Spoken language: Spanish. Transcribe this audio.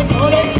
asesores